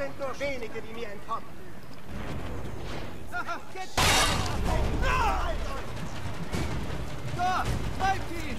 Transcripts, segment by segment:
sind nur wenige, die mir entkommen. Jetzt! Da! Treibt ihn!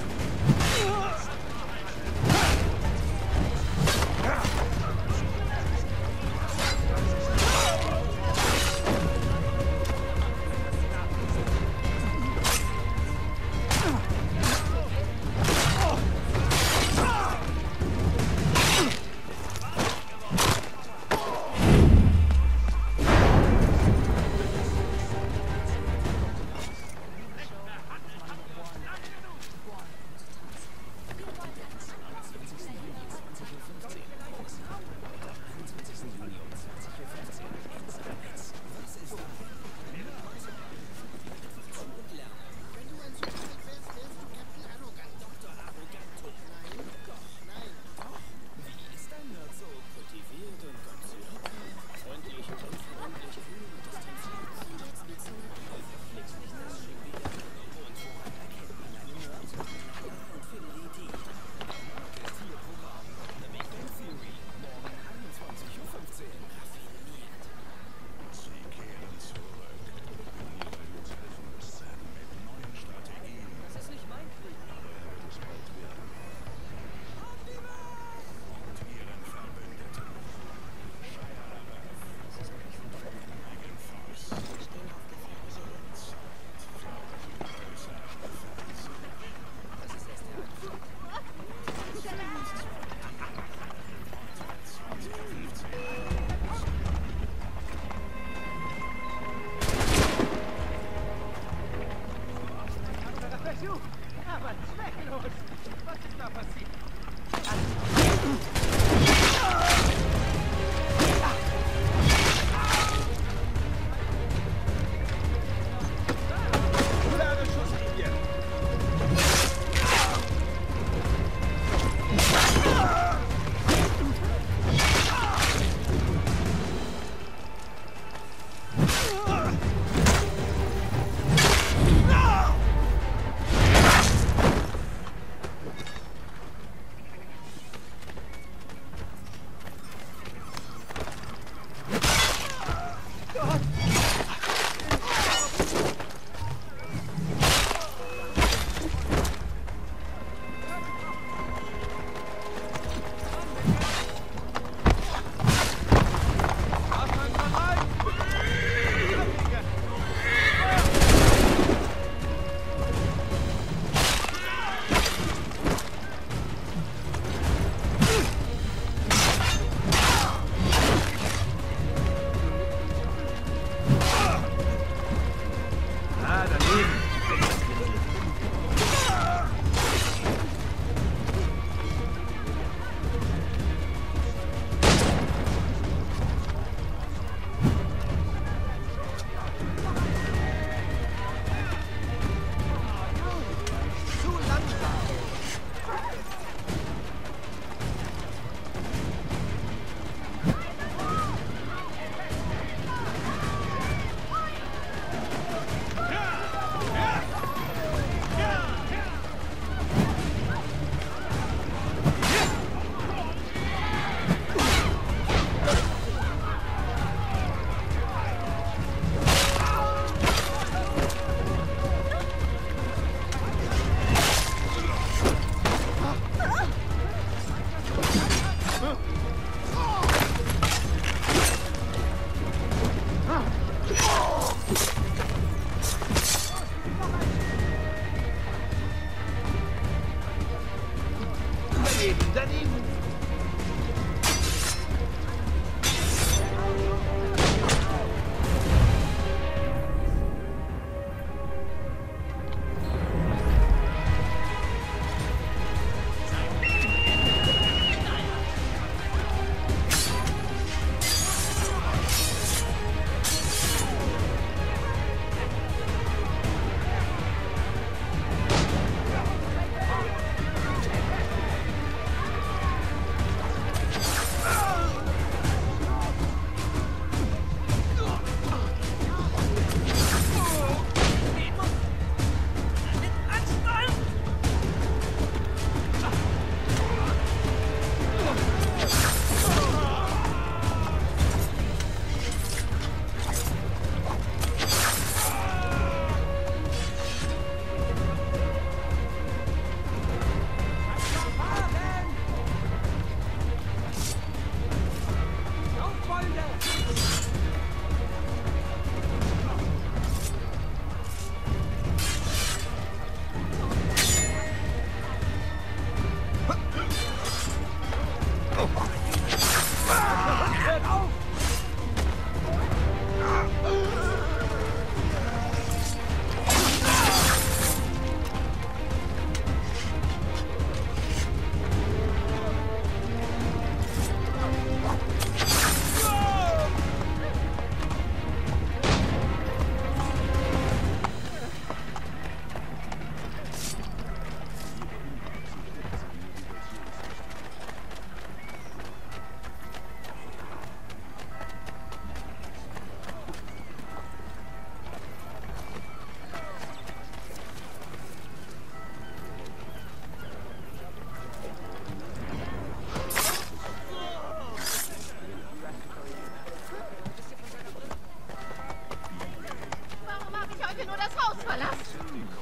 Haus verlassen.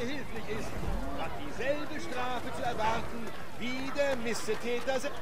behilflich ist, hat dieselbe Strafe zu erwarten wie der Missetäter selbst.